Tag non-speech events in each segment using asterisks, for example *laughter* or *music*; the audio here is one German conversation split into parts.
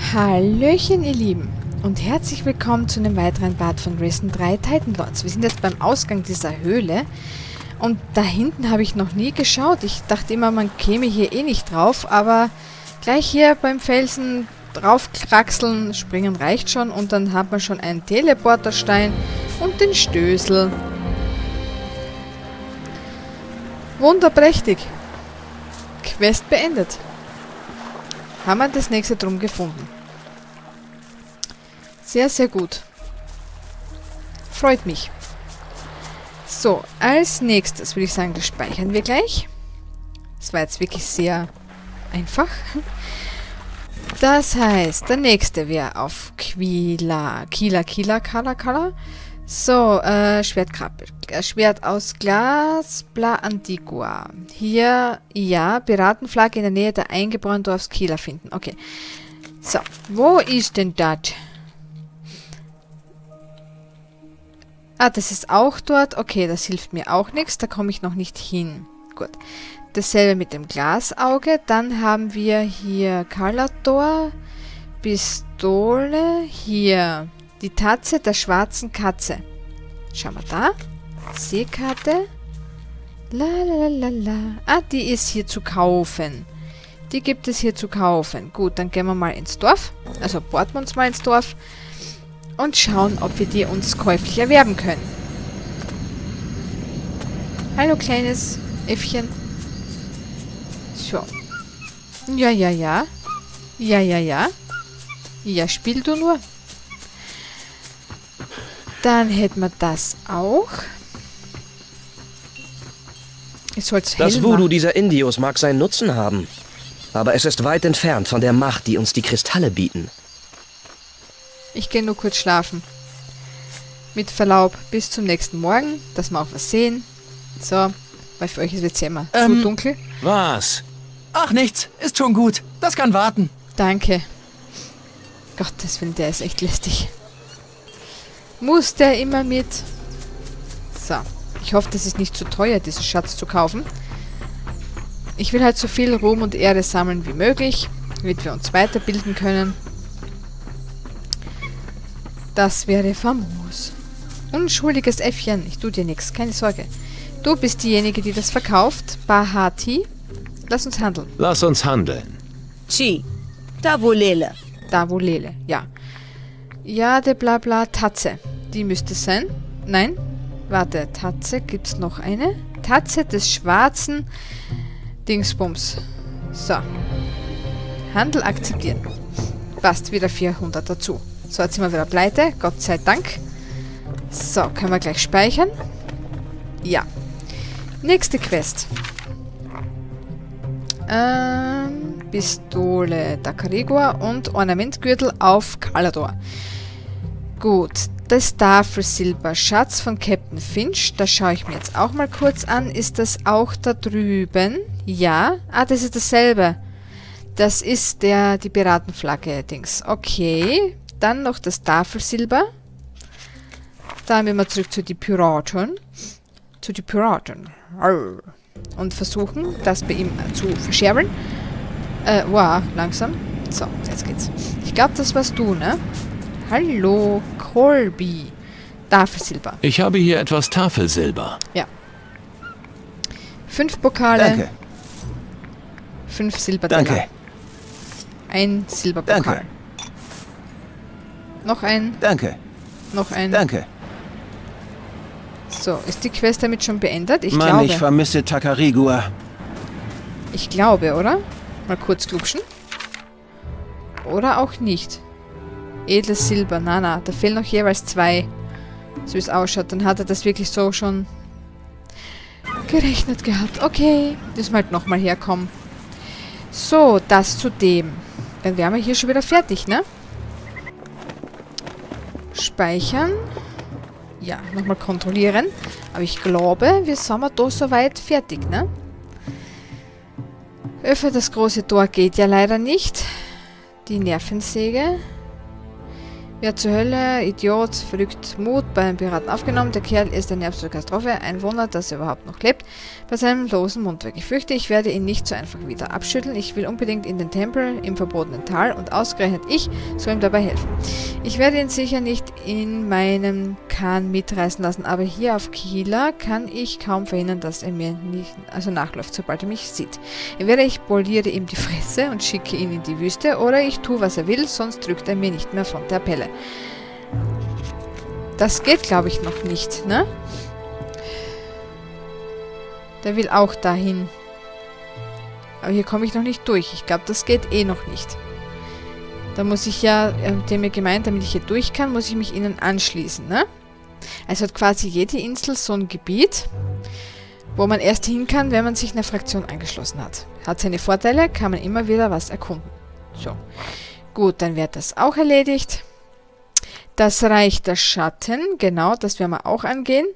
Hallöchen, ihr Lieben. Und herzlich willkommen zu einem weiteren Part von Risen 3 Titan Lords. Wir sind jetzt beim Ausgang dieser Höhle. Und da hinten habe ich noch nie geschaut. Ich dachte immer, man käme hier eh nicht drauf. Aber gleich hier beim Felsen draufkraxeln, springen reicht schon. Und dann hat man schon einen Teleporterstein und den Stößel. Wunderprächtig. Quest beendet. Haben wir das nächste drum gefunden. Sehr, sehr gut. Freut mich. So, als nächstes würde ich sagen, das speichern wir gleich. Das war jetzt wirklich sehr einfach. Das heißt, der nächste wäre auf Quila, Kila, Kila, Kala, Kala. So, äh, Schwertkrabbe. Äh, Schwert aus Glas, Bla Antigua. Hier, ja, Piratenflagge in der Nähe der eingeborenen Dorfs Kieler finden. Okay. So, wo ist denn das? Ah, das ist auch dort. Okay, das hilft mir auch nichts. Da komme ich noch nicht hin. Gut. Dasselbe mit dem Glasauge. Dann haben wir hier Kalator, Pistole. Hier die Tatze der schwarzen Katze. Schauen wir da. Seekarte. La la la la. Ah, die ist hier zu kaufen. Die gibt es hier zu kaufen. Gut, dann gehen wir mal ins Dorf. Also bohren wir uns mal ins Dorf und schauen, ob wir die uns käuflich erwerben können. Hallo, kleines Äffchen. So. Ja, ja, ja. Ja, ja, ja. Ja, spiel du nur. Dann hätten wir das auch. Ich soll's Das Voodoo dieser Indios mag seinen Nutzen haben. Aber es ist weit entfernt von der Macht, die uns die Kristalle bieten. Ich gehe nur kurz schlafen. Mit Verlaub, bis zum nächsten Morgen, dass wir auch was sehen. So, weil für euch ist jetzt ja immer ähm, zu dunkel. Was? Ach, nichts. Ist schon gut. Das kann warten. Danke. Gott, das Willen, der ist echt lästig. Muss der immer mit? So. Ich hoffe, das ist nicht zu teuer, diesen Schatz zu kaufen. Ich will halt so viel Ruhm und Ehre sammeln wie möglich, damit wir uns weiterbilden können. Das wäre famos. Unschuldiges Äffchen, ich tu dir nichts, keine Sorge. Du bist diejenige, die das verkauft. Bahati. Lass uns handeln. Lass uns handeln. Chi. Davulele. Davulele, ja. Ja, de bla bla Tatze. Die müsste es sein. Nein. Warte, Tatze, gibt's noch eine? Tatze des schwarzen Dingsbums. So. Handel akzeptieren. Passt wieder 400 dazu. So, jetzt sind wir wieder pleite. Gott sei Dank. So, können wir gleich speichern. Ja. Nächste Quest. Ähm, Pistole Dakarigua und Ornamentgürtel auf Kalador. Gut, das Tafelsilber Schatz von Captain Finch. Das schaue ich mir jetzt auch mal kurz an. Ist das auch da drüben? Ja. Ah, das ist dasselbe. Das ist der, die Piratenflagge-Dings. Okay. Dann noch das Tafelsilber. Dann gehen wir zurück zu den Piraten. Zu den Piraten. Und versuchen, das bei ihm zu verscherben. Äh, wow, langsam. So, jetzt geht's. Ich glaube, das warst du, ne? Hallo, Colby. Tafelsilber. Ich habe hier etwas Tafelsilber. Ja. Fünf Pokale. Danke. Fünf Silberteller. Danke. Ein Silberpokal. Danke. Noch ein. Danke. Noch ein. Danke. So, ist die Quest damit schon beendet? Ich Mann, glaube. ich vermisse Takarigua. Ich glaube, oder? Mal kurz glupschen. Oder auch nicht. Edles Silber. Na, na, da fehlen noch jeweils zwei. So wie es ausschaut. Dann hat er das wirklich so schon gerechnet gehabt. Okay, müssen wir halt nochmal herkommen. So, das zu dem. Dann wären wir hier schon wieder fertig, ne? Speichern. Ja, nochmal kontrollieren. Aber ich glaube, wir sind wir da soweit fertig, ne? Öffne das große Tor geht ja leider nicht. Die Nervensäge. Ja, zur Hölle, Idiot, verrückt, Mut beim Piraten aufgenommen. Der Kerl ist eine absolute Katastrophe. Ein Wunder, dass er überhaupt noch lebt. Bei seinem losen Mundwerk. Ich fürchte, ich werde ihn nicht so einfach wieder abschütteln. Ich will unbedingt in den Tempel im verbotenen Tal und ausgerechnet ich soll ihm dabei helfen. Ich werde ihn sicher nicht in meinem Kahn mitreißen lassen, aber hier auf Kila kann ich kaum verhindern, dass er mir nicht, also nachläuft, sobald er mich sieht. Entweder ich poliere ihm die Fresse und schicke ihn in die Wüste oder ich tue, was er will, sonst drückt er mir nicht mehr von der Pelle. Das geht, glaube ich, noch nicht, ne? Der will auch dahin. Aber hier komme ich noch nicht durch. Ich glaube, das geht eh noch nicht. Da muss ich ja, äh, dem mir gemeint, damit ich hier durch kann, muss ich mich ihnen anschließen, ne? Also hat quasi jede Insel so ein Gebiet, wo man erst hin kann, wenn man sich einer Fraktion angeschlossen hat. Hat seine Vorteile, kann man immer wieder was erkunden. So. Gut, dann wird das auch erledigt. Das Reich der Schatten, genau, das werden wir auch angehen.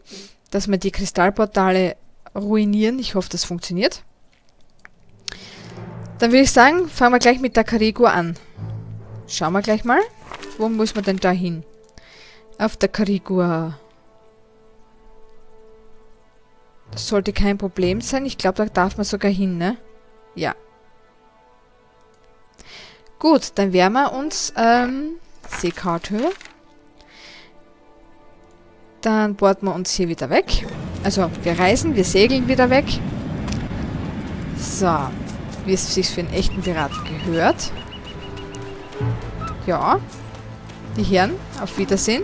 Dass wir die Kristallportale ruinieren. Ich hoffe, das funktioniert. Dann würde ich sagen, fangen wir gleich mit der Carigua an. Schauen wir gleich mal. Wo muss man denn da hin? Auf der Carigua. Das sollte kein Problem sein. Ich glaube, da darf man sogar hin, ne? Ja. Gut, dann werden wir uns ähm, Seekarthöhe. Dann bohren wir uns hier wieder weg. Also, wir reisen, wir segeln wieder weg. So. Wie es sich für einen echten Piraten gehört. Ja. Die Herren, auf Wiedersehen.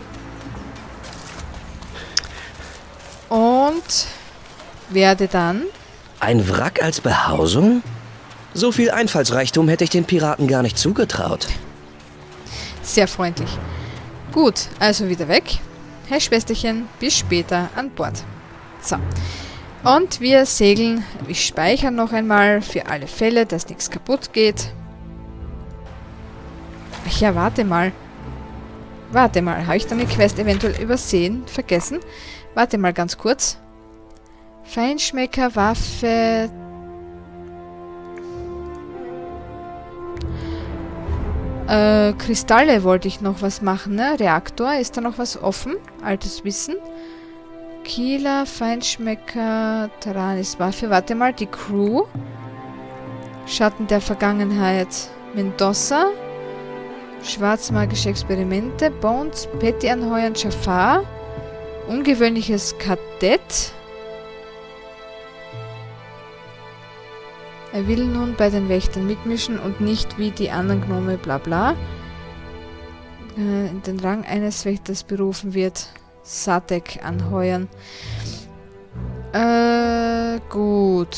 Und werde dann... Ein Wrack als Behausung? So viel Einfallsreichtum hätte ich den Piraten gar nicht zugetraut. Sehr freundlich. Gut, also wieder weg. Hey Schwesterchen, bis später an Bord. So. Und wir segeln. Ich speichere noch einmal für alle Fälle, dass nichts kaputt geht. Ach ja, warte mal. Warte mal, habe ich dann die Quest eventuell übersehen, vergessen? Warte mal ganz kurz. Feinschmecker, Waffe... Äh, Kristalle wollte ich noch was machen, ne? Reaktor, ist da noch was offen? Altes Wissen. Kieler, Feinschmecker, Taranis Waffe. Warte mal, die Crew. Schatten der Vergangenheit. Mendoza. Schwarzmagische Experimente. Bones, Petty anheuern, Jafar. Ungewöhnliches Kadett. Er will nun bei den Wächtern mitmischen und nicht wie die anderen Gnome bla bla äh, in den Rang eines Wächters berufen wird. Satek anheuern. Äh, gut.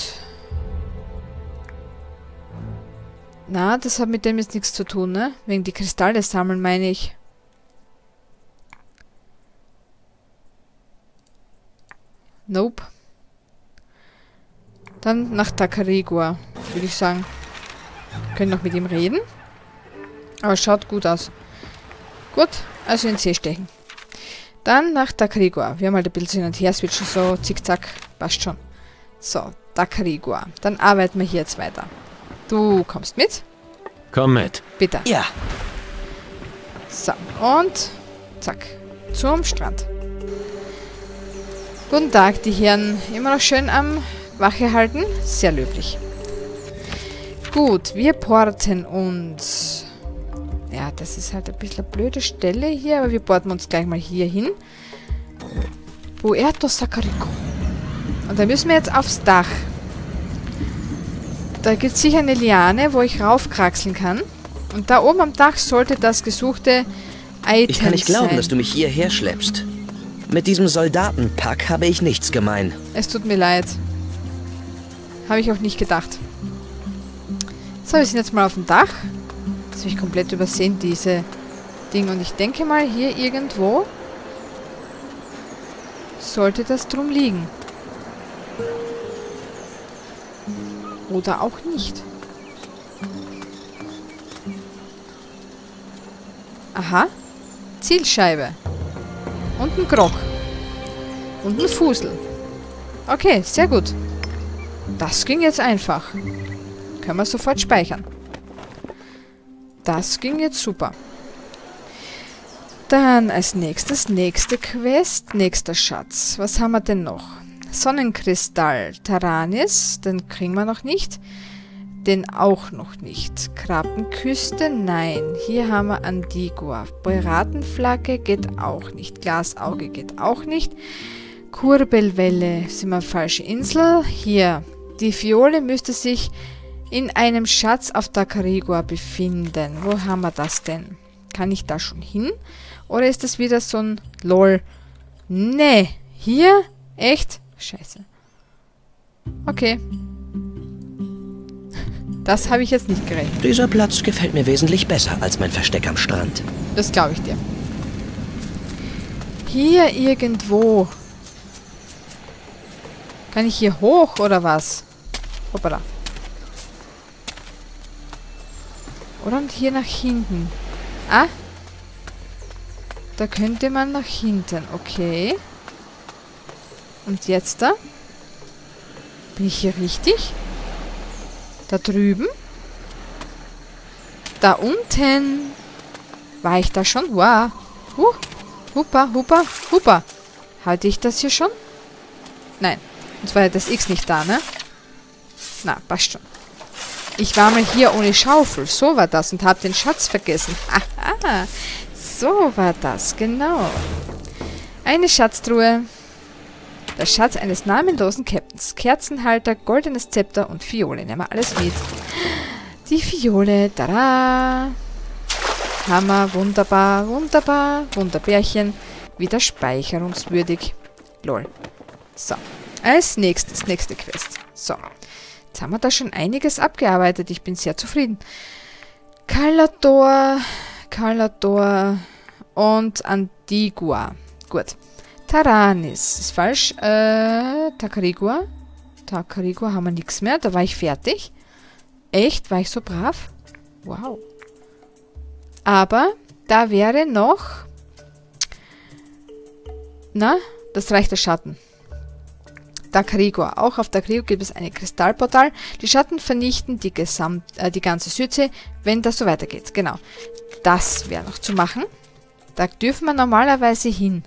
Na, das hat mit dem jetzt nichts zu tun, ne? Wegen die Kristalle sammeln, meine ich. Nope. Dann nach Takarigua, würde ich sagen. Wir können noch mit ihm reden. Aber schaut gut aus. Gut, also in den See stechen. Dann nach Takarigua. Wir haben halt ein bisschen hin und her switchen, so zickzack. Passt schon. So, Takarigua. Dann arbeiten wir hier jetzt weiter. Du kommst mit? Komm mit. Bitte. Ja, So, und zack. Zum Strand. Guten Tag, die Herren. Immer noch schön am Wache halten? Sehr löblich. Gut, wir porten uns... Ja, das ist halt ein bisschen eine blöde Stelle hier, aber wir porten uns gleich mal hier hin. Puerto Sacarico. Und da müssen wir jetzt aufs Dach. Da gibt es sicher eine Liane, wo ich raufkraxeln kann. Und da oben am Dach sollte das gesuchte Item ich kann nicht glauben, sein. dass du mich hierher schleppst. Mit diesem Soldatenpack habe ich nichts gemein. Es tut mir leid. Habe ich auch nicht gedacht. So, wir sind jetzt mal auf dem Dach. Das habe ich komplett übersehen, diese Ding. Und ich denke mal, hier irgendwo sollte das drum liegen. Oder auch nicht. Aha. Zielscheibe. Und ein Grog. Und ein Fusel. Okay, sehr gut. Das ging jetzt einfach. Können wir sofort speichern. Das ging jetzt super. Dann als nächstes, nächste Quest, nächster Schatz. Was haben wir denn noch? Sonnenkristall, Taranis, den kriegen wir noch nicht. Den auch noch nicht. Krabbenküste, nein. Hier haben wir Antigua. Piratenflagge geht auch nicht. Glasauge geht auch nicht. Kurbelwelle, sind wir falsche Insel. Hier, die Fiole müsste sich in einem Schatz auf der Carigua befinden. Wo haben wir das denn? Kann ich da schon hin? Oder ist das wieder so ein LOL? Nee. Hier? Echt? Scheiße. Okay. Das habe ich jetzt nicht gerechnet. Dieser Platz gefällt mir wesentlich besser als mein Versteck am Strand. Das glaube ich dir. Hier irgendwo. Kann ich hier hoch oder was? Hoppala. Oder und hier nach hinten. Ah. Da könnte man nach hinten. Okay. Und jetzt da? Bin ich hier richtig? Da drüben? Da unten? War ich da schon? Wow. Huh. Hupa, hupa, hupa. Hatte ich das hier schon? Nein. Und war ja das X nicht da, ne? Na, passt schon. Ich war mal hier ohne Schaufel. So war das. Und habe den Schatz vergessen. *laughs* Aha. So war das. Genau. Eine Schatztruhe. Der Schatz eines namenlosen Captains. Kerzenhalter, goldenes Zepter und Fiole. Nehmen wir alles mit. Die Fiole. Tada. Hammer. Wunderbar. Wunderbar. Wunderbärchen. Wieder speicherungswürdig. Lol. So. Als nächstes. Nächste Quest. So. Jetzt haben wir da schon einiges abgearbeitet. Ich bin sehr zufrieden. Calador, Calador und Antigua. Gut. Taranis. Ist falsch. Äh, Tacarigua. Tacarigua haben wir nichts mehr. Da war ich fertig. Echt? War ich so brav? Wow. Aber da wäre noch... Na, das reicht der Schatten. Dakarigo. Auch auf Dakarigo gibt es ein Kristallportal. Die Schatten vernichten die, gesamt, äh, die ganze Südsee, wenn das so weitergeht. Genau. Das wäre noch zu machen. Da dürfen wir normalerweise hin.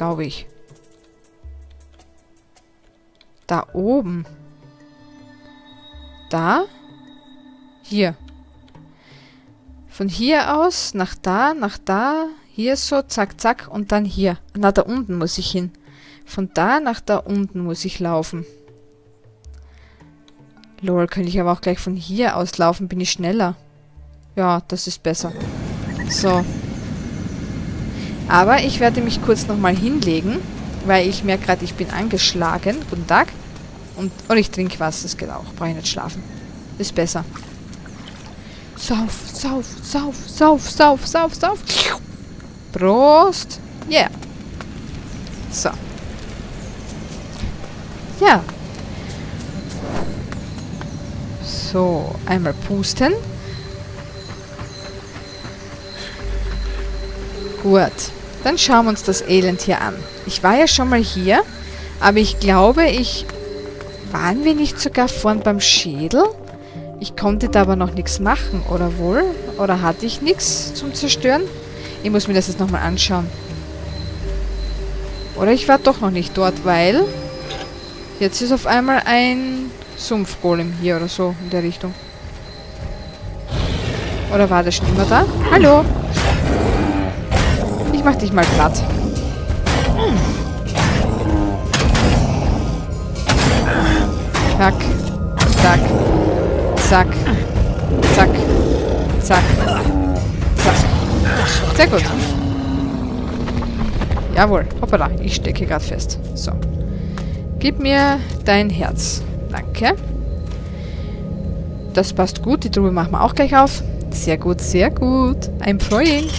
Glaube ich. Da oben. Da. Hier. Von hier aus nach da, nach da, hier so, zack, zack und dann hier. Na, da unten muss ich hin. Von da nach da unten muss ich laufen. Lol, könnte ich aber auch gleich von hier aus laufen, bin ich schneller. Ja, das ist besser. So. Aber ich werde mich kurz nochmal hinlegen, weil ich merke gerade, ich bin angeschlagen. Guten Tag. Und, und ich trinke was, das geht auch. Brauche ich nicht schlafen. Ist besser. Sauf, sauf, sauf, sauf, sauf, sauf, sauf. Prost. Yeah. So. Ja. So, einmal pusten. Gut, dann schauen wir uns das Elend hier an. Ich war ja schon mal hier, aber ich glaube, ich... Waren wir nicht sogar vorn beim Schädel? Ich konnte da aber noch nichts machen, oder wohl? Oder hatte ich nichts zum Zerstören? Ich muss mir das jetzt nochmal anschauen. Oder ich war doch noch nicht dort, weil... Jetzt ist auf einmal ein Sumpfgolem hier oder so in der Richtung. Oder war der schon immer da? Hallo! Ich mach dich mal platt. Zack. Zack. Zack. Zack. Zack. Zack. Sehr gut. Jawohl. Hoppala. Ich stecke gerade fest. So. Gib mir dein Herz. Danke. Das passt gut. Die Truhe machen wir auch gleich auf. Sehr gut, sehr gut. I'm freeing.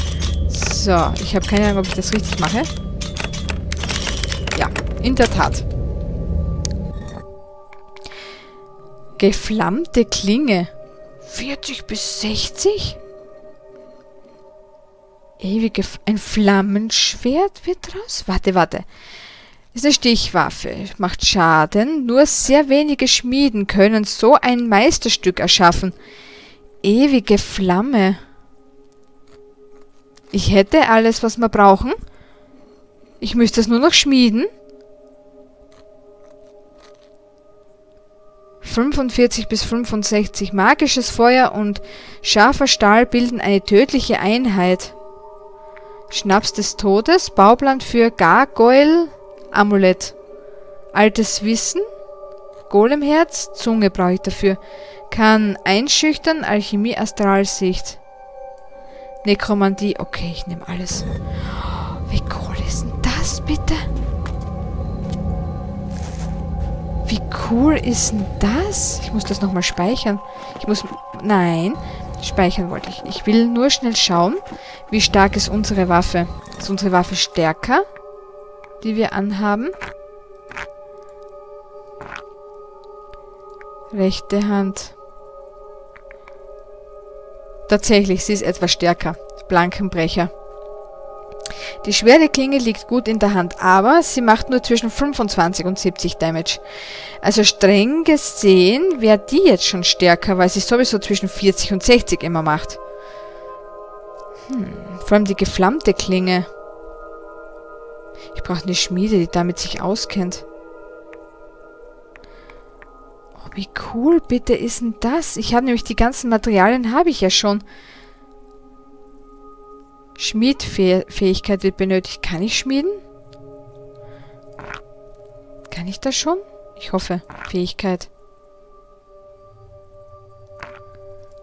So, ich habe keine Ahnung, ob ich das richtig mache. Ja, in der Tat. Geflammte Klinge. 40 bis 60? Ewige... F ein Flammenschwert wird draus? Warte, warte. Ist eine Stichwaffe, macht Schaden. Nur sehr wenige Schmieden können so ein Meisterstück erschaffen. Ewige Flamme. Ich hätte alles, was wir brauchen. Ich müsste es nur noch schmieden. 45 bis 65 magisches Feuer und scharfer Stahl bilden eine tödliche Einheit. Schnaps des Todes, Bauplan für Gargoyle, Amulett. Altes Wissen, Golemherz, Zunge brauche ich dafür. Kann einschüchtern, Alchemie, Astralsicht. Nekromantie, okay, ich nehme alles. Wie cool ist denn das bitte? Wie cool ist denn das? Ich muss das nochmal speichern. Ich muss... Nein, speichern wollte ich. Ich will nur schnell schauen, wie stark ist unsere Waffe. Ist unsere Waffe stärker, die wir anhaben? Rechte Hand. Tatsächlich, sie ist etwas stärker. Blankenbrecher. Die schwere Klinge liegt gut in der Hand, aber sie macht nur zwischen 25 und 70 Damage. Also streng gesehen wäre die jetzt schon stärker, weil sie sowieso zwischen 40 und 60 immer macht. Hm, vor allem die geflammte Klinge. Ich brauche eine Schmiede, die damit sich auskennt. Oh, wie cool bitte ist denn das? Ich habe nämlich die ganzen Materialien, habe ich ja schon. Schmiedfähigkeit wird benötigt. Kann ich schmieden? Kann ich das schon? Ich hoffe. Fähigkeit.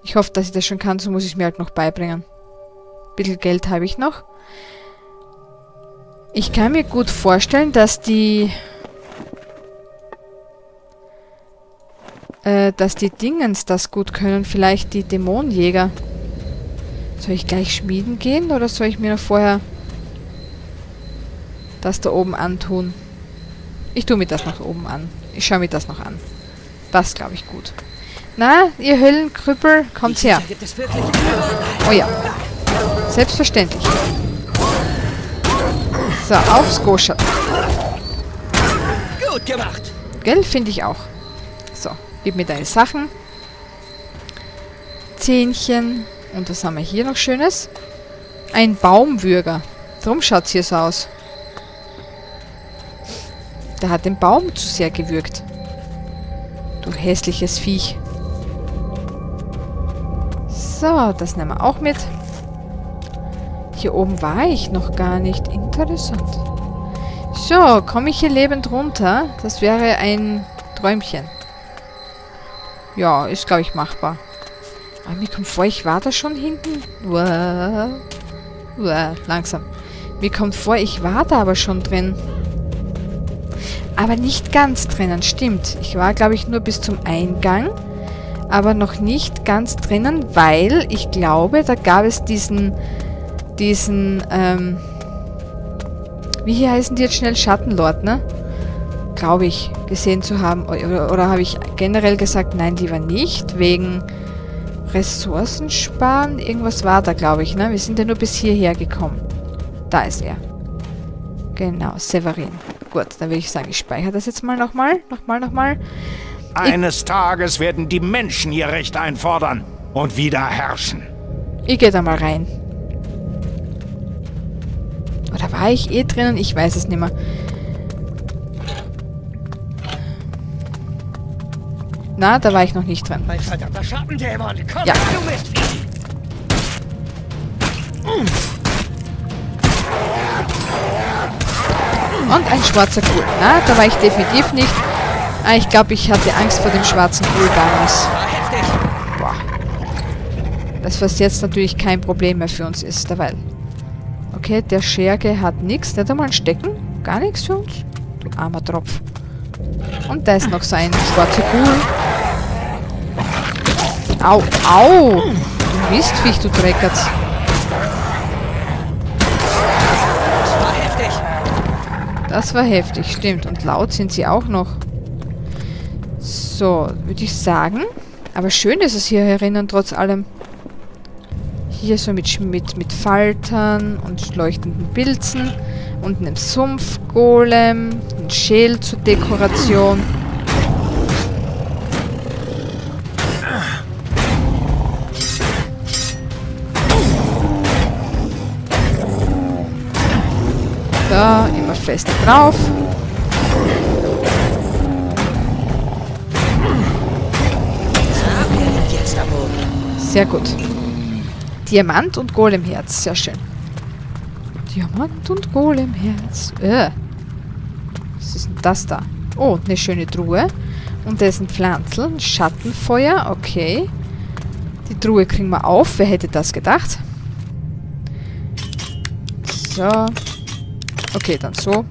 Ich hoffe, dass ich das schon kann, so muss ich es mir halt noch beibringen. Ein bisschen Geld habe ich noch. Ich kann mir gut vorstellen, dass die... Äh, dass die Dingens das gut können. Vielleicht die Dämonenjäger. Soll ich gleich schmieden gehen oder soll ich mir noch vorher das da oben antun? Ich tue mir das noch oben an. Ich schaue mir das noch an. Das glaube ich gut. Na, ihr Höllenkrüppel, kommt her. Oh ja. Selbstverständlich. So, aufs Goscha. Gut gemacht. Gell, finde ich auch. So, gib mir deine Sachen. Zähnchen. Und was haben wir hier noch Schönes? Ein Baumwürger. Drum schaut es hier so aus. Der hat den Baum zu sehr gewürgt. Du hässliches Viech. So, das nehmen wir auch mit. Hier oben war ich noch gar nicht. Interessant. So, komme ich hier lebend runter? Das wäre ein Träumchen. Ja, ist, glaube ich, machbar. Aber mir kommt vor, ich war da schon hinten. Uah. Uah, langsam. Mir kommt vor, ich war da aber schon drin. Aber nicht ganz drinnen, stimmt. Ich war, glaube ich, nur bis zum Eingang. Aber noch nicht ganz drinnen, weil ich glaube, da gab es diesen, diesen, ähm, wie hier heißen die jetzt schnell? Schattenlord, ne? Glaube ich, gesehen zu haben. Oder, oder habe ich generell gesagt, nein, lieber nicht, wegen Ressourcen sparen? Irgendwas war da, glaube ich, ne? Wir sind ja nur bis hierher gekommen. Da ist er. Genau, Severin. Gut, dann würde ich sagen, ich speichere das jetzt mal nochmal. Nochmal, nochmal. Eines Tages werden die Menschen ihr Recht einfordern und wieder herrschen. Ich gehe da mal rein. Oder war ich eh drinnen? Ich weiß es nicht mehr. Na, da war ich noch nicht drin. Mein verdammter Schattendämon, komm, Ja. du Mistvieh! Und ein schwarzer Ghoul. Na, da war ich definitiv nicht. Ah, ich glaube, ich hatte Angst vor dem schwarzen Ghoul damals. Boah. Das, was jetzt natürlich kein Problem mehr für uns ist, derweil. Okay, der Scherge hat nichts. Nicht einmal ein Stecken? Gar nichts für uns? Du armer Tropf. Und da ist noch so ein schwarzer Ghoul. Au, au! Du Mistviech, du heftig. Das war heftig, stimmt. Und laut sind sie auch noch. So, würde ich sagen. Aber schön ist es hier herinnen, trotz allem. Hier so mit, mit, mit Faltern und leuchtenden Pilzen. Und einem Sumpfgolem. Ein Schäl zur Dekoration. So, immer fest drauf. Sehr gut. Diamant und Golemherz. Sehr schön. Diamant und Golemherz. Äh. Was ist denn das da? Oh, eine schöne Truhe. Und da ist ein Pflanzel, Schattenfeuer. Okay. Die Truhe kriegen wir auf. Wer hätte das gedacht? So. Okay, dann so.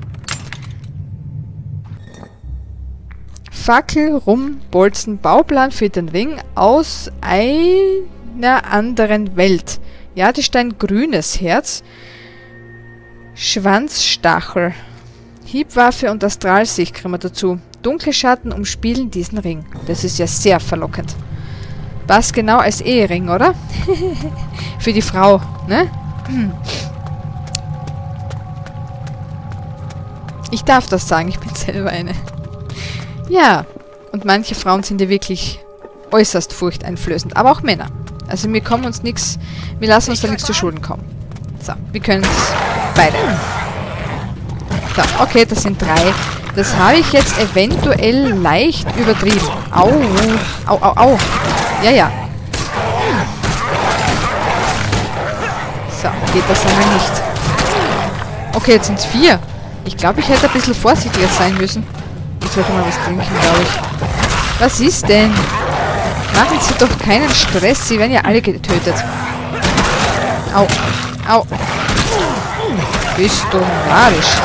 Fackel, Rum, Bolzen, Bauplan für den Ring aus einer anderen Welt. Ja, das ist ein grünes Herz. Schwanzstachel. Hiebwaffe und Astralsicht kriegen wir dazu. Dunkle Schatten umspielen diesen Ring. Das ist ja sehr verlockend. Passt genau als Ehering, oder? *laughs* Für die Frau, ne? Ich darf das sagen, ich bin selber eine. Ja, und manche Frauen sind ja wirklich äußerst furchteinflößend, aber auch Männer. Also wir kommen uns nichts, wir lassen uns da nichts zu Schulden kommen. So, wir können es beide. So, okay, das sind drei. Das habe ich jetzt eventuell leicht übertrieben. Au, au, au, au. Ja, ja. So, geht das einmal nicht. Okay, jetzt sind es vier. Ich glaube, ich hätte ein bisschen vorsichtiger sein müssen. Ich sollte mal was trinken, glaube ich. Was ist denn? Machen Sie doch keinen Stress. Sie werden ja alle getötet. Au. Au. Bist du narrisch.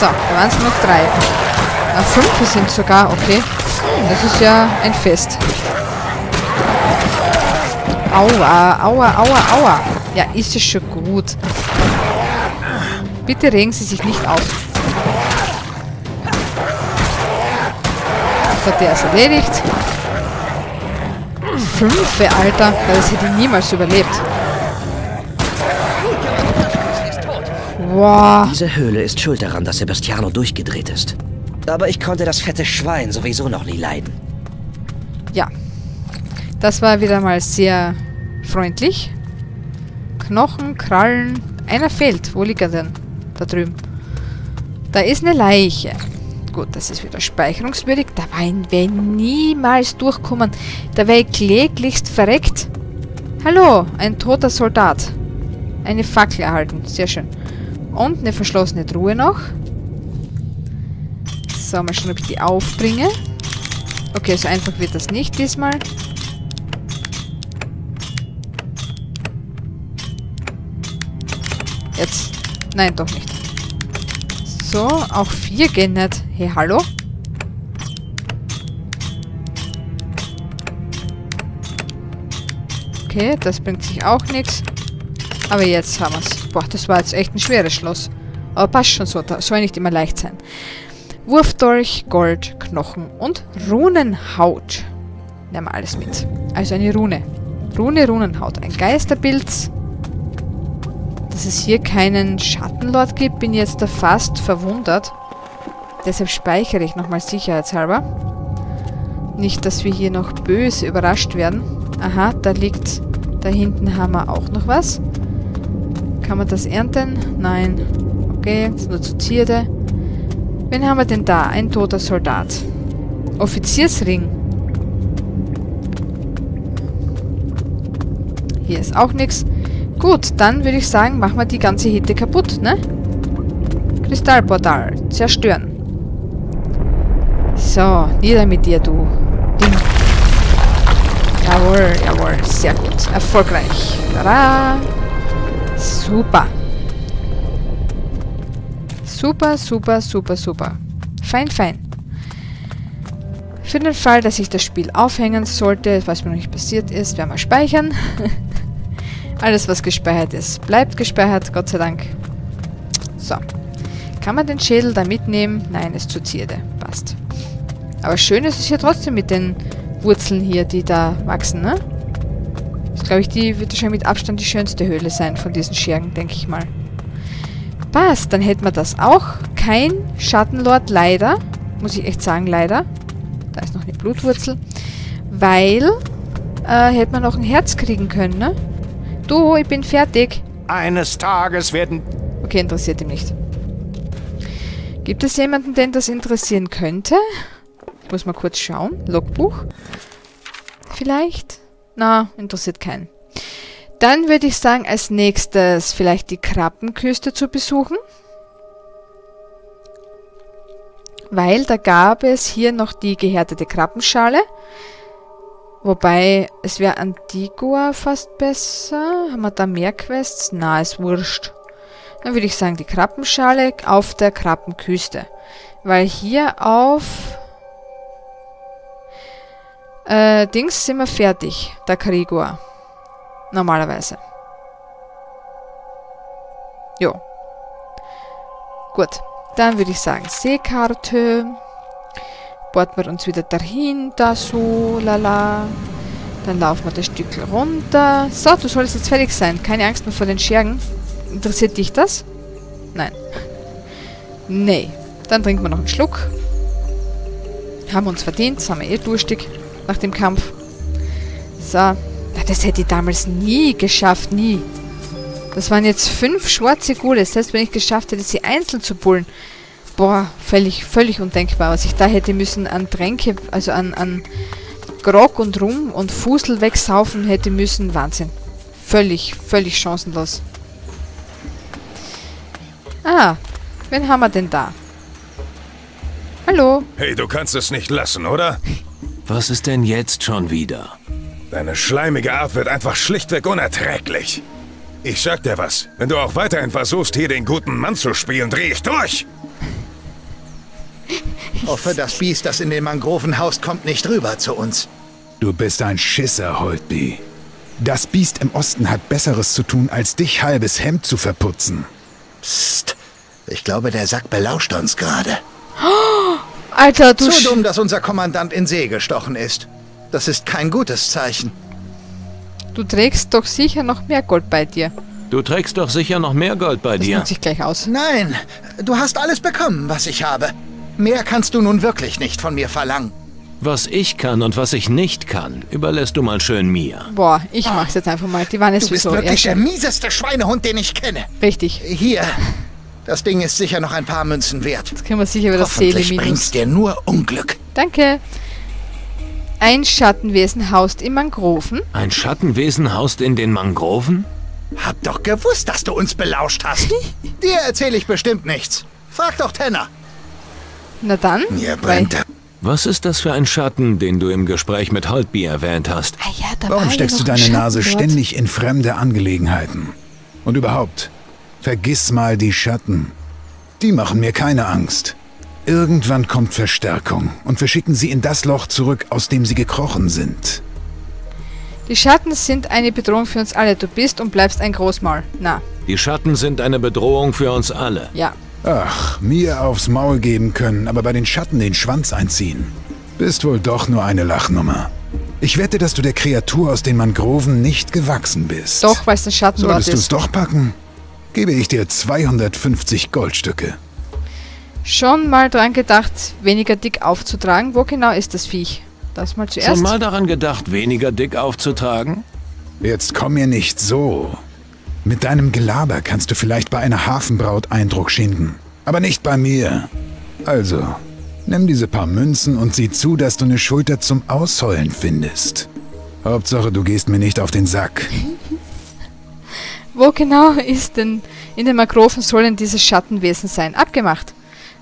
So, da waren es noch drei. Na, fünf sind sogar, okay. Das ist ja ein Fest. Aua, aua, aua, aua. Ja, ist es schon gut. Bitte regen Sie sich nicht auf. So, der ist erledigt. Fünfe, Alter. Das hätte ich niemals überlebt. Wow. Diese Höhle ist schuld daran, dass Sebastiano durchgedreht ist. Aber ich konnte das fette Schwein sowieso noch nie leiden. Ja. Das war wieder mal sehr freundlich. Knochen, Krallen. Einer fehlt. Wo liegt er denn? Da drüben. Da ist eine Leiche. Gut, das ist wieder speicherungswürdig. Da wären wir niemals durchkommen. Da wäre ich kläglichst verreckt. Hallo, ein toter Soldat. Eine Fackel erhalten. Sehr schön. Und eine verschlossene Truhe noch. So, mal schauen, ob ich die aufbringe. Okay, so einfach wird das nicht diesmal. Jetzt. Nein, doch nicht. So, auch vier gehen nicht. Hey, hallo? Okay, das bringt sich auch nichts. Aber jetzt haben wir es. Boah, das war jetzt echt ein schweres Schloss. Aber passt schon so, da soll nicht immer leicht sein. Wurfdolch, Gold, Knochen und Runenhaut. Nehmen wir alles mit. Also eine Rune. Rune, Runenhaut. Ein Geisterpilz. Dass es hier keinen Schattenlord gibt, bin jetzt da fast verwundert. Deshalb speichere ich nochmal sicherheitshalber. Nicht, dass wir hier noch böse überrascht werden. Aha, da liegt... Da hinten haben wir auch noch was. Kann man das ernten? Nein. Okay, das ist nur zu Zierde. Wen haben wir denn da? Ein toter Soldat. Offiziersring. Hier ist auch nichts. Gut, dann würde ich sagen, machen wir die ganze Hitte kaputt, ne? Kristallportal. Zerstören. So, nieder mit dir, du Ding. Jawohl, jawohl. Sehr gut. Erfolgreich. Tada! Super. Super, super, super, super. Fein, fein. Für den Fall, dass ich das Spiel aufhängen sollte, was mir noch nicht passiert ist, werden wir speichern. *laughs* Alles, was gespeichert ist, bleibt gespeichert, Gott sei Dank. So. Kann man den Schädel da mitnehmen? Nein, ist zu Zierde. Passt. Aber schön ist es hier trotzdem mit den Wurzeln hier, die da wachsen, ne? Das glaube ich, die wird wahrscheinlich mit Abstand die schönste Höhle sein von diesen Schergen, denke ich mal. Passt, dann hätten wir das auch. Kein Schattenlord, leider. Muss ich echt sagen, leider. Da ist noch eine Blutwurzel. Weil, äh, hätte man noch ein Herz kriegen können, ne? Du, ich bin fertig. Eines Tages werden Okay, interessiert ihn nicht. Gibt es jemanden, den das interessieren könnte? Ich muss mal kurz schauen. Logbuch? Vielleicht? Na, interessiert keinen. Dann würde ich sagen, als nächstes vielleicht die Krabbenküste zu besuchen. Weil da gab es hier noch die gehärtete Krabbenschale. Wobei, es wäre Antigua fast besser. Haben wir da mehr Quests? Na, ist wurscht. Dann würde ich sagen, die Krabbenschale auf der Krabbenküste. Weil hier auf... Äh, Dings sind wir fertig. Der Carigua. Normalerweise. Jo. Gut. Dann würde ich sagen, Seekarte. Bohren wir uns wieder dahin, da so, lala. Dann laufen wir das Stück runter. So, du solltest jetzt fertig sein. Keine Angst mehr vor den Schergen. Interessiert dich das? Nein. Nee. Dann trinken wir noch einen Schluck. Haben uns verdient. Sind wir eh durstig nach dem Kampf. So. Das hätte ich damals nie geschafft. Nie. Das waren jetzt fünf schwarze Gule. Selbst wenn ich geschafft hätte, sie einzeln zu pullen. Boah, völlig, völlig undenkbar. Was ich da hätte müssen an Tränke, also an, an Grog und Rum und Fusel wegsaufen hätte müssen. Wahnsinn. Völlig, völlig chancenlos. Ah, wen haben wir denn da? Hallo? Hey, du kannst es nicht lassen, oder? Was ist denn jetzt schon wieder? Deine schleimige Art wird einfach schlichtweg unerträglich. Ich sag dir was, wenn du auch weiterhin versuchst, hier den guten Mann zu spielen, dreh ich durch. Hoffe, das Biest, das in den Mangroven haust, kommt nicht rüber zu uns. Du bist ein Schisser, Holtby. Das Biest im Osten hat Besseres zu tun, als dich halbes Hemd zu verputzen. Psst. Ich glaube, der Sack belauscht uns gerade. *gasps* Alter, du... Zu dumm, dass unser Kommandant in See gestochen ist. Das ist kein gutes Zeichen. Du trägst doch sicher noch mehr Gold bei dir. Du trägst doch sicher noch mehr Gold bei Das dir. nutze ich gleich aus. Nein, du hast alles bekommen, was ich habe. Mehr kannst du nun wirklich nicht von mir verlangen. Was ich kann und was ich nicht kann, überlässt du mal schön mir. Boah, ich mach's jetzt einfach mal. Die waren jetzt Du bist sowieso wirklich der mieseste Schweinehund, den ich kenne. Richtig. Hier, das Ding ist sicher noch ein paar Münzen wert. Jetzt kriegen wir sicher wieder Seele Hoffentlich minus. bringt's dir nur Unglück. Danke. Ein Schattenwesen haust im Mangroven. Ein Schattenwesen haust in den Mangroven? Hab doch gewusst, dass du uns belauscht hast. *laughs* Dir erzähle ich bestimmt nichts. Frag doch Tenner. Na dann. Mir brennt der... Was ist das für ein Schatten, den du im Gespräch mit Holtby erwähnt hast? Ah ja, Warum steckst du deine Nase dort. ständig in fremde Angelegenheiten? Und überhaupt, vergiss mal die Schatten. Die machen mir keine Angst. Irgendwann kommt Verstärkung und wir schicken sie in das Loch zurück, aus dem sie gekrochen sind. Die Schatten sind eine Bedrohung für uns alle. Du bist und bleibst ein Großmaul. Na, Die Schatten sind eine Bedrohung für uns alle. ja. Ach, mir aufs Maul geben können, aber bei den Schatten den Schwanz einziehen. Bist wohl doch nur eine Lachnummer. Ich wette, dass du der Kreatur aus den Mangroven nicht gewachsen bist. Doch, weil es ein Schattenlord Solltest du es ist. doch packen, gebe ich dir 250 Goldstücke. Schon mal dran gedacht, weniger dick aufzutragen. Wo genau ist das Viech? Das mal zuerst. Schon mal daran gedacht, weniger dick aufzutragen? Jetzt komm mir nicht so. Mit deinem Gelaber kannst du vielleicht bei einer Hafenbraut Eindruck schinden, aber nicht bei mir. Also, nimm diese paar Münzen und sieh zu, dass du eine Schulter zum Ausheulen findest. Hauptsache, du gehst mir nicht auf den Sack. *laughs* Wo genau ist denn in den Mangroven sollen diese Schattenwesen sein? Abgemacht.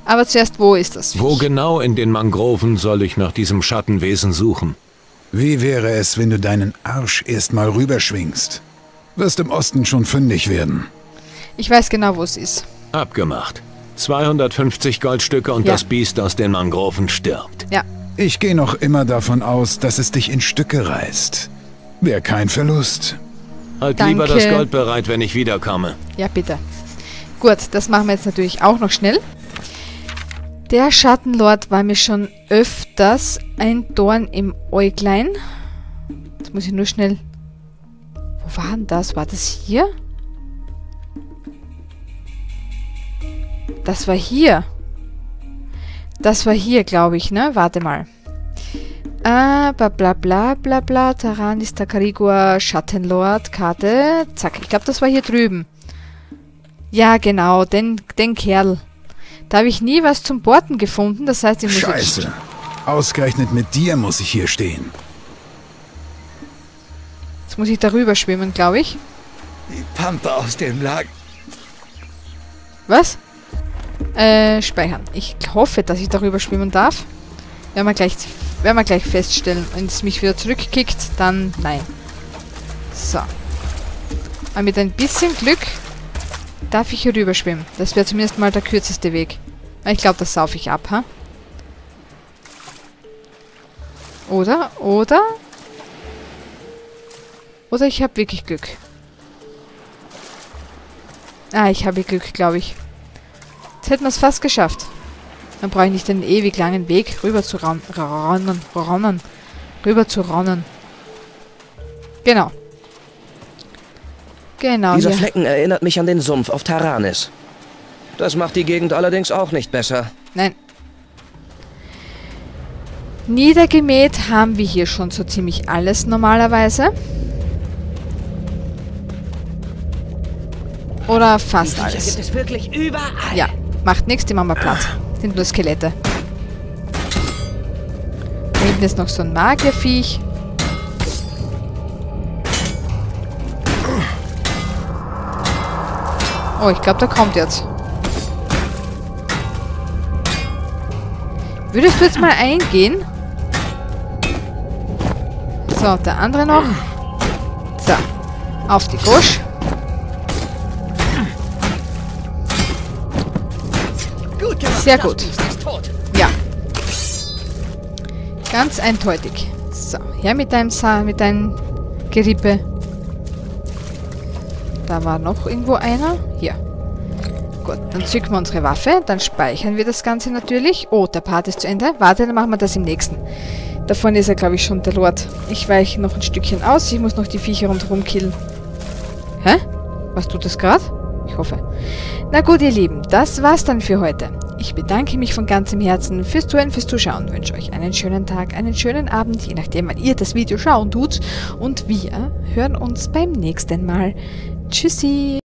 Aber zuerst, wo ist das? Wo genau in den Mangroven soll ich nach diesem Schattenwesen suchen? Wie wäre es, wenn du deinen Arsch erstmal rüberschwingst? Wirst im Osten schon fündig werden. Ich weiß genau, wo es ist. Abgemacht. 250 Goldstücke und Ja. das Biest aus den Mangroven stirbt. Ja. Ich gehe noch immer davon aus, dass es dich in Stücke reißt. Wäre kein Verlust. Halt Danke. lieber das Gold bereit, wenn ich wiederkomme. Ja, bitte. Gut, das machen wir jetzt natürlich auch noch schnell. Der Schattenlord war mir schon öfters ein Dorn im Äuglein. Jetzt muss ich nur schnell... Wo war denn das? War das hier? Das war hier. Das war hier, glaube ich, ne? Warte mal. Ah, bla bla bla bla bla. Taranis Takarigua, Schattenlord, Karte. Zack, ich glaube, das war hier drüben. Ja, genau, den, den Kerl. Da habe ich nie was zum Borten gefunden, das heißt, ich muss. Scheiße. Ausgerechnet mit dir muss ich hier stehen. Jetzt muss ich darüber schwimmen, glaube ich. Die Pampe aus dem Lager. Was? Äh, speichern. Ich hoffe, dass ich darüber schwimmen darf. Werden wir gleich, werden wir gleich feststellen. Wenn es mich wieder zurückkickt, dann nein. So. Aber mit ein bisschen Glück darf ich hier rüber schwimmen. Das wäre zumindest mal der kürzeste Weg. Ich glaube, das saufe ich ab, ha? Oder? Oder? Oder ich habe wirklich Glück. Ah, ich habe Glück, glaube ich. Jetzt hätten wir es fast geschafft. Dann brauche ich nicht den ewig langen Weg rüber zu ronnen, ronnen, rüber zu ronnen. Genau. Genau, Dieser hier. Flecken erinnert mich an den Sumpf auf Taranis. Das macht die Gegend allerdings auch nicht besser. Nein. Niedergemäht haben wir hier schon so ziemlich alles normalerweise. Oder fast alles. es wirklich überall. Ja, macht nichts, die machen wir platt. Sind nur Skelette. Da hinten ist noch so ein Magierviech. Oh, ich glaube, der kommt jetzt. Würdest du jetzt mal eingehen? So, der andere noch. So, auf die Gosch. Sehr gut. Ja. Ganz eindeutig. So, her mit deinem Sa mit deinem Gerippe. Da war noch irgendwo einer. Hier. Gut, dann zücken wir unsere Waffe, dann speichern wir das Ganze natürlich. Oh, der Part ist zu Ende. Warte, dann machen wir das im nächsten. Da vorne ist ja, glaube ich, schon der Lord. Ich weiche noch ein Stückchen aus. Ich muss noch die Viecher rundherum killen. Hä? Was tut das gerade? Ich hoffe. Na gut, ihr Lieben, das war's dann für heute. Ich bedanke mich von ganzem Herzen fürs Zuhören, fürs Zuschauen. Wünsche euch einen schönen Tag, einen schönen Abend, je nachdem, wann ihr das Video schauen tut. Und wir hören uns beim nächsten Mal. Tschüssi!